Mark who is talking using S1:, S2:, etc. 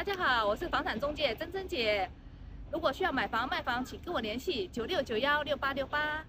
S1: 大家好我是房产中介珍珍姐。如果需要买房卖房请跟我联系九六九幺六八六八。